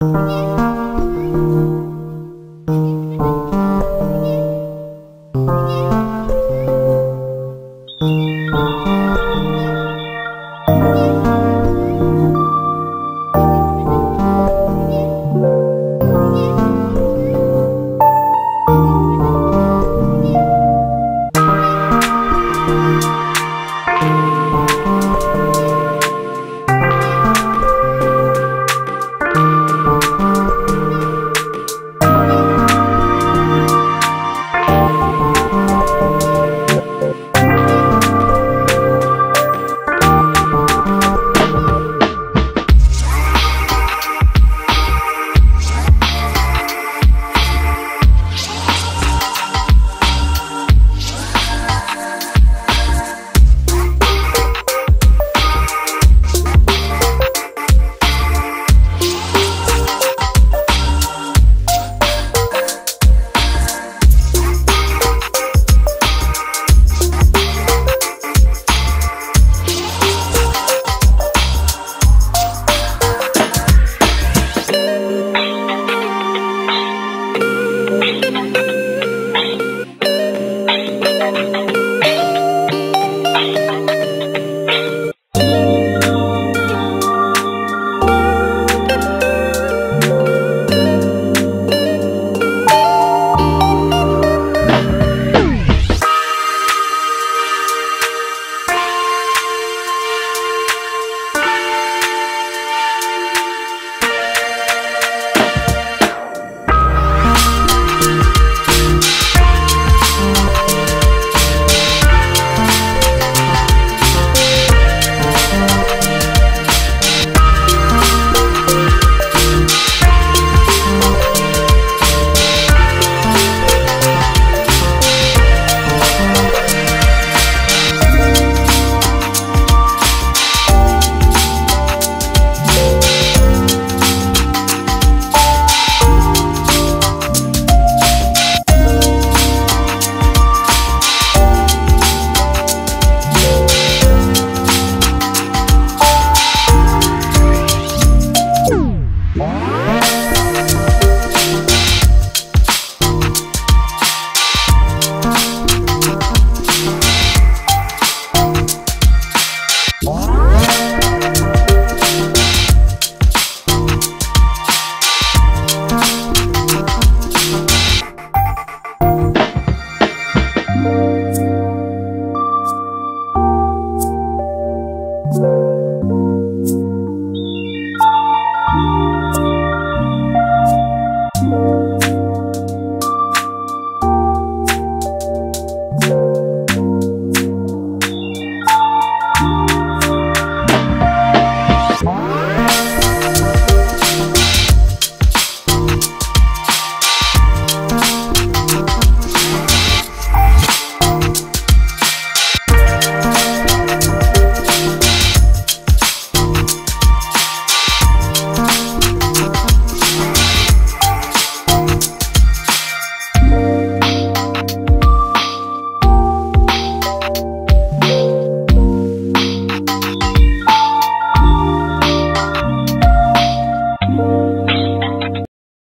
你。Oh.